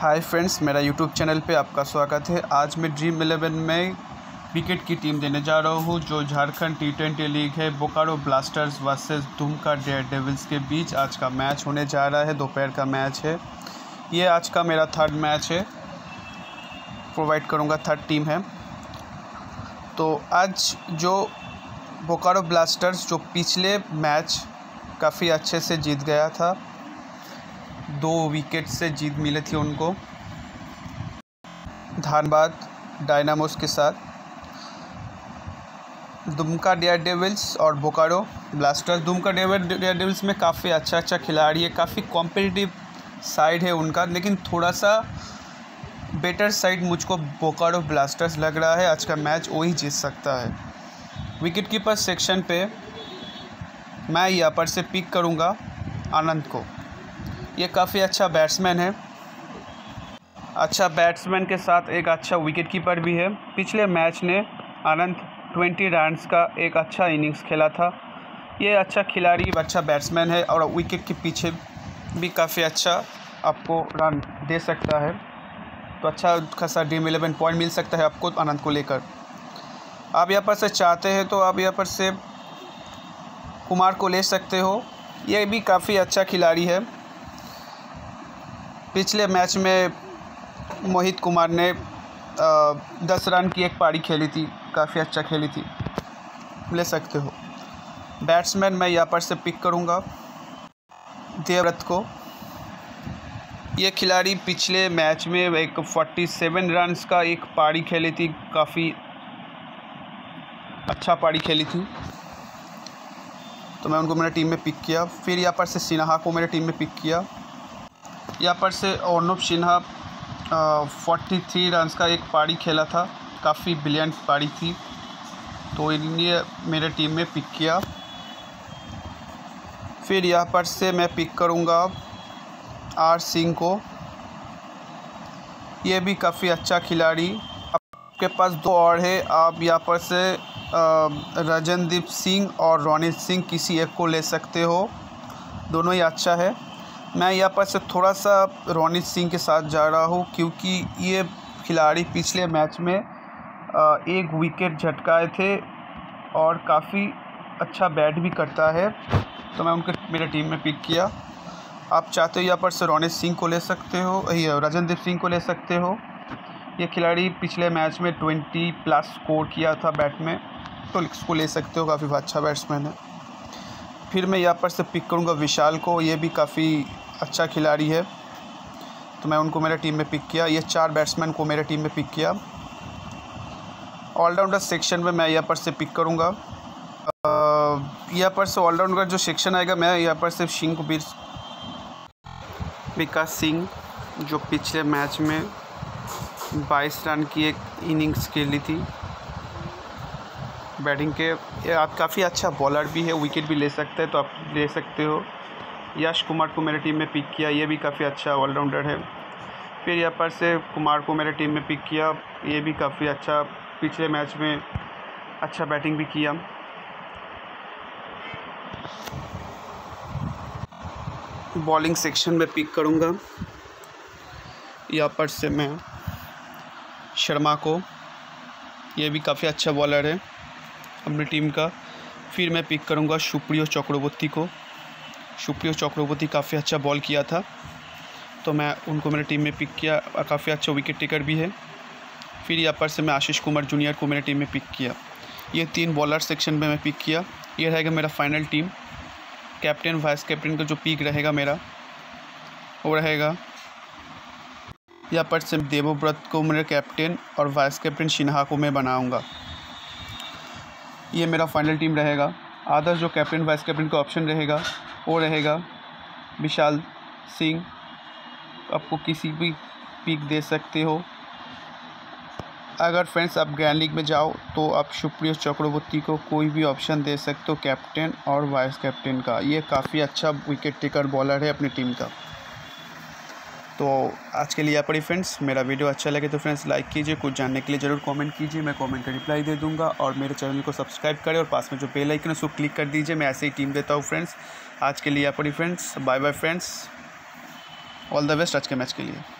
हाय friends, मेरा YouTube channel पे आपका स्वागत है। आज मैं ड्रीम इलेवन में विकेट की टीम देने जा रहा हूँ, जो झारखंड टी ट्वेंटी लीग है। Bokaro Blasters versus Dumka Daredevils के बीच आज का मैच होने जा रहा है। दोपहर का मैच है। ये आज का मेरा थर्ड मैच है। प्रोवाइड करूँगा थर्ड टीम है। तो आज जो बोकारो ब्लास्टर्स जो पिछले मैच काफ़ी अच्छे से जीत गया था। दो विकेट से जीत मिले थी उनको। धनबाद डायनामोस के साथ। दुमका डेयर डेविल्स और Bokaro blasters Dumka dare devils में काफ़ी अच्छा अच्छा खिलाड़ी है, काफ़ी कॉम्पिटिटिव साइड है उनका, लेकिन थोड़ा सा बेटर साइड मुझको बोकारो ब्लास्टर्स लग रहा है। आज का मैच वही जीत सकता है। विकेट कीपर सेक्शन पे मैं यहाँ पर से पिक करूँगा आनंद को। ये काफ़ी अच्छा बैट्समैन है। अच्छा बैट्समैन के साथ एक अच्छा विकेट कीपर भी है। पिछले मैच ने अनंत ट्वेंटी रन्स का एक अच्छा इनिंग्स खेला था। ये अच्छा खिलाड़ी अच्छा बैट्समैन है और विकेट के पीछे भी काफ़ी अच्छा आपको रन दे सकता है। तो अच्छा खासा ड्रीम इलेवन पॉइंट मिल सकता है आपको आनंद को लेकर। आप यहाँ पर से चाहते हैं तो आप यहाँ पर से कुमार को ले सकते हो। ये भी काफ़ी अच्छा खिलाड़ी है। पिछले मैच में मोहित कुमार ने दस रन की एक पारी खेली थी, काफ़ी अच्छा खेली थी। ले सकते हो। बैट्समैन मैं यहाँ पर से पिक करूँगा, देवव्रत को। ये खिलाड़ी पिछले मैच में एक फोर्टी सेवन रन का एक पारी खेली थी, काफ़ी अच्छा पारी खेली थी। तो मैं उनको, मेरे टीम में पिक किया। फिर यहाँ पर से सिन्हा को मेरे टीम में पिक किया। यहाँ पर से Arnab Sinha forty three run का एक पारी खेला था। काफ़ी ब्रिलियंट पारी थी। तो इन्हें मेरे टीम में पिक किया। फिर यहाँ पर से मैं पिक करूँगा आर सिंह को। ये भी काफ़ी अच्छा खिलाड़ी। आपके पास दो और है। आप यहाँ पर से रजनदीप सिंह और रोनित सिंह किसी एक को ले सकते हो। दोनों ही अच्छा है। मैं यहाँ पर से थोड़ा सा रोनित सिंह के साथ जा रहा हूँ, क्योंकि ये खिलाड़ी पिछले मैच में एक विकेट झटकाए थे और काफ़ी अच्छा बैट भी करता है। तो मैं उनके, मेरे टीम में पिक किया। आप चाहते हो यहाँ पर से रोनित सिंह को ले सकते हो रजनदीप सिंह को ले सकते हो। ये खिलाड़ी पिछले मैच में ट्वेंटी प्लस स्कोर किया था बैट में तो इसको ले सकते हो, काफ़ी अच्छा बैट्समैन है। फिर मैं यहाँ पर से पिक करूँगा विशाल को, ये भी काफ़ी अच्छा खिलाड़ी है। तो मैं उनको मेरे टीम में पिक किया। ये चार बैट्समैन को मेरे टीम में पिक किया। ऑलराउंडर सेक्शन में मैं यहाँ पर से पिक करूँगा। यहाँ पर से ऑलराउंडर जो सेक्शन आएगा, मैं यहाँ पर से सिंह को बीर विकास सिंह, जो पिछले मैच में 22 रन की एक इनिंग्स खेली थी। बैटिंग के आप काफ़ी अच्छा बॉलर भी है विकेट भी ले सकते हैं तो आप ले सकते हो। यश कुमार को मेरे टीम में पिक किया, ये भी काफ़ी अच्छा ऑलराउंडर है। फिर यहाँ पर से कुमार को मेरे टीम में पिक किया, ये भी काफ़ी अच्छा पिछले मैच में अच्छा बैटिंग भी किया। बॉलिंग सेक्शन में पिक करूँगा। यहाँ पर से मैं शर्मा को, ये भी काफ़ी अच्छा बॉलर है अपनी टीम का। फिर मैं पिक करूँगा सुप्रियो चक्रवर्ती को। सुप्रियो चक्रवर्ती, काफ़ी अच्छा बॉल किया था। तो मैं उनको मेरे टीम में पिक किया और काफ़ी अच्छा विकेट टेकर भी है। फिर यहाँ पर से मैं आशीष कुमार जूनियर को मेरे टीम में पिक किया। ये तीन बॉलर सेक्शन में मैं पिक किया। ये रहेगा मेरा final team captain vice captain का जो पिक रहेगा मेरा, वो रहेगा। यहाँ पर से देवव्रत को मेरे कैप्टन और वाइस कैप्टन सिन्हा को मैं बनाऊँगा। ये मेरा फाइनल टीम रहेगा। आदर्श जो कैप्टन वाइस कैप्टन का ऑप्शन रहेगा, वो रहेगा विशाल सिंह। आपको किसी भी पिक दे सकते हो। अगर फ्रेंड्स आप ग्रैंड लीग में जाओ तो आप सुप्रिय चक्रवर्ती को कोई भी ऑप्शन दे सकते हो कैप्टन और वाइस कैप्टन का। ये काफ़ी अच्छा विकेट टेकर बॉलर है अपनी टीम का। तो आज के लिए यहाँ ही फ्रेंड्स। मेरा वीडियो अच्छा लगे तो फ्रेंड्स लाइक कीजिए, कुछ जानने के लिए ज़रूर कमेंट कीजिए। मैं कमेंट का रिप्लाई दे दूँगा और मेरे चैनल को सब्सक्राइब करें और पास में जो बेल आइकन है, उसको क्लिक कर दीजिए। मैं ऐसे ही टीम देता हूँ फ्रेंड्स। आज के लिए पर ही friends. Bye bye friends all the best आज के मैच के लिए।